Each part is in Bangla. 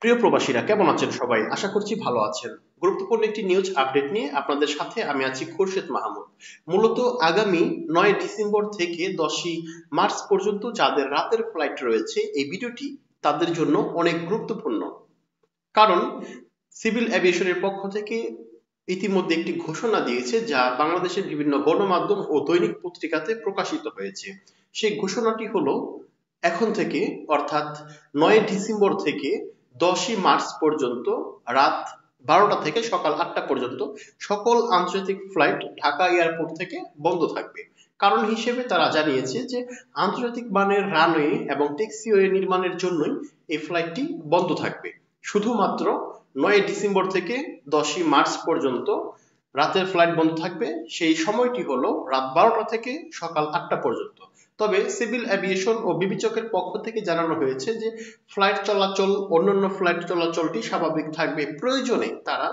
প্রিয় প্রবাসীরা, কেমন আছেন সবাই? আশা করছি ভালো আছেন। গুরুত্বপূর্ণ একটি নিউজ আপডেট নিয়ে আপনাদের সাথে আমি আছি খুরশেদ মাহমুদ। মূলত আগামী নয় ডিসেম্বর থেকে দশই মার্চ পর্যন্ত যাদের রাতের ফ্লাইট রয়েছে, এই ভিডিওটি তাদের জন্য অনেক গুরুত্বপূর্ণ। কারণ সিভিল অ্যাভিয়েশনের পক্ষ থেকে ইতিমধ্যে একটি ঘোষণা দিয়েছে যা বাংলাদেশের বিভিন্ন গণমাধ্যম ও দৈনিক পত্রিকাতে প্রকাশিত হয়েছে। সেই ঘোষণাটি হলো, এখন থেকে, অর্থাৎ নয় ডিসেম্বর থেকে দশই মার্চ পর্যন্ত রাত বারোটা থেকে সকাল আটটা পর্যন্ত সকল আন্তর্জাতিক ফ্লাইট ঢাকা এয়ারপোর্ট থেকে বন্ধ থাকবে। কারণ হিসেবে তারা জানিয়েছে যে আন্তর্জাতিক মানের রানওয়ে এবং ট্যাক্সিওয়ে নির্মাণের জন্যই এই ফ্লাইটটি বন্ধ থাকবে। শুধুমাত্র নয় ডিসেম্বর থেকে দশই মার্চ পর্যন্ত রাতের ফ্লাইট বন্ধ থাকবে, সেই সময়টি হলো রাত বারোটা থেকে সকাল আটটা পর্যন্ত। তবে সিভিল অ্যাভিয়েশন ও বিবেচকের পক্ষ থেকে জানানো হয়েছে যে ফ্লাইট চলাচল, অন্যান্য ফ্লাইট চলাচলটি স্বাভাবিক থাকবে। প্রয়োজনে তারা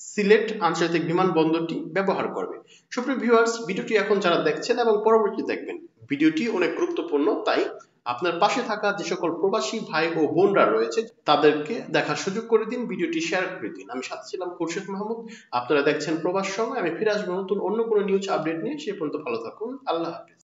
সিলেট আন্তর্জাতিক বিমানবন্দরটি ব্যবহার করবে। সুপ্রিয় ভিউয়ার্স ভিডিওটি এখন যারা দেখছেন এবং পরবর্তী দেখবেন, ভিডিওটি অনেক গুরুত্বপূর্ণ, তাই আপনার পাশে থাকা যে সকল প্রবাসী ভাই ও বোনরা রয়েছে, তাদেরকে দেখার সুযোগ করে দিন, ভিডিওটি শেয়ার করে দিন। আমি সাথে ছিলাম খুরশেদ মাহমুদ। আপনারা দেখছেন প্রবাস সময় আমি ফিরে আসব নতুন অন্য কোনো নিউজ আপডেট নিয়ে। সে পর্যন্ত ভালো থাকুন। আল্লাহ হাফিজ।